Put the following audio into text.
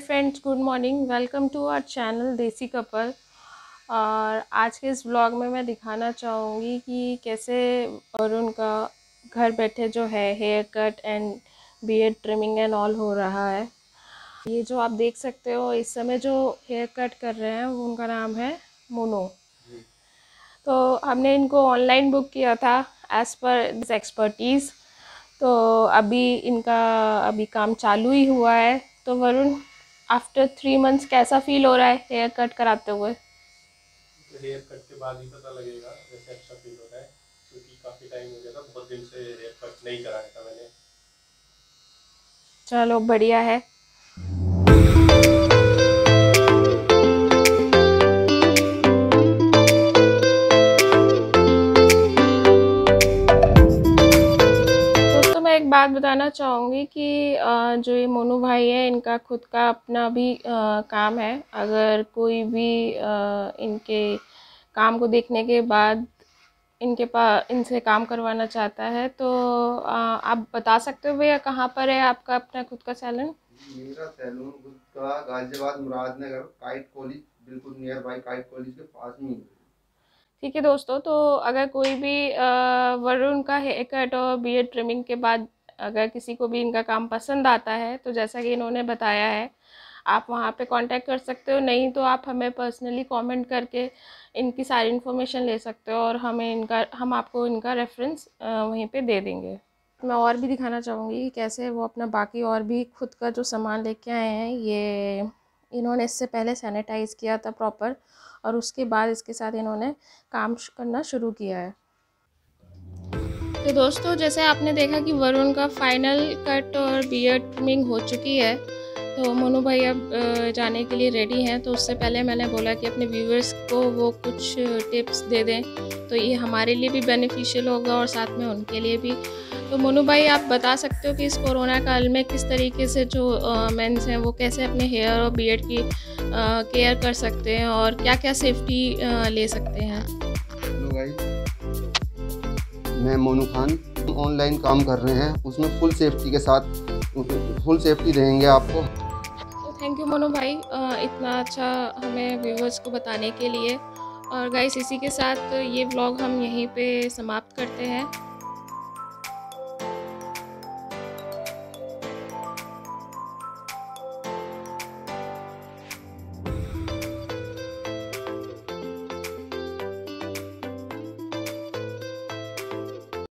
Friends good morning welcome to our channel Desi couple और आज के इस ब्लॉग में मैं दिखाना चाहूँगी कि कैसे और उनका घर बैठे जो है hair cut and beard trimming and all हो रहा है। ये जो आप देख सकते हो, इस समय जो हेयर कट कर रहे हैं, उनका नाम है मोनो। तो हमने इनको ऑनलाइन बुक किया था एज़ पर दिस एक्सपर्टीज़ तो अभी इनका अभी काम चालू ही हुआ है। तो वरुण आफ्टर थ्री मंथ्स कैसा फील हो रहा है हेयर कट कराते हुए? हेयर कट के बाद ही पता लगेगा जैसे अच्छा फील हो रहा है क्योंकि काफ़ी टाइम हो गया था बहुत दिन से हेयर कट नहीं कराया था मैंने। चलो बढ़िया है। बात बताना चाहूँगी कि जो ये मोनू भाई है इनका खुद का अपना भी काम है। अगर कोई भी इनके काम को देखने के बाद इनके पास इनसे काम करवाना चाहता है तो आप बता सकते हो भैया कहाँ पर है आपका अपना खुद का सैलून? मेरा सैलून खुद का गाजियाबाद मुरादनगर काइट कॉलेज बिल्कुल नियर बाई काइट कॉलेज के पास में ठीक है दोस्तों तो अगर कोई भी वरुण का हेयर कट और बियड ट्रिमिंग के बाद अगर किसी को भी इनका काम पसंद आता है तो जैसा कि इन्होंने बताया है, आप वहाँ पे कांटेक्ट कर सकते हो। नहीं तो आप हमें पर्सनली कमेंट करके इनकी सारी इन्फॉर्मेशन ले सकते हो और हमें इनका, हम आपको इनका रेफरेंस वहीं पे दे देंगे। मैं और भी दिखाना चाहूँगी कि कैसे वो अपना बाकी और भी खुद का जो सामान लेके आए हैं, ये इन्होंने इससे पहले सैनिटाइज़ किया था प्रॉपर और उसके बाद इसके साथ इन्होंने काम करना शुरू किया है। तो दोस्तों, जैसे आपने देखा कि वरुण का फाइनल कट और बियर्ड ट्रिमिंग हो चुकी है तो मोनू भाई अब जाने के लिए रेडी हैं। तो उससे पहले मैंने बोला कि अपने व्यूवर्स को वो कुछ टिप्स दे दें। तो ये हमारे लिए भी बेनिफिशियल होगा और साथ में उनके लिए भी। तो मोनू भाई, आप बता सकते हो कि इस कोरोना काल में किस तरीके से जो मेंस हैं, वो कैसे अपने हेयर और बियर्ड की केयर कर सकते हैं और क्या क्या सेफ्टी ले सकते हैं? मैं मोनू खान ऑनलाइन काम कर रहे हैं। उसमें फुल सेफ्टी के साथ फुल सेफ्टी देंगे आपको। थैंक यू मोनू भाई इतना अच्छा हमें व्यूवर्स को बताने के लिए। और गाइस इसी के साथ ये ब्लॉग हम यहीं पे समाप्त करते हैं।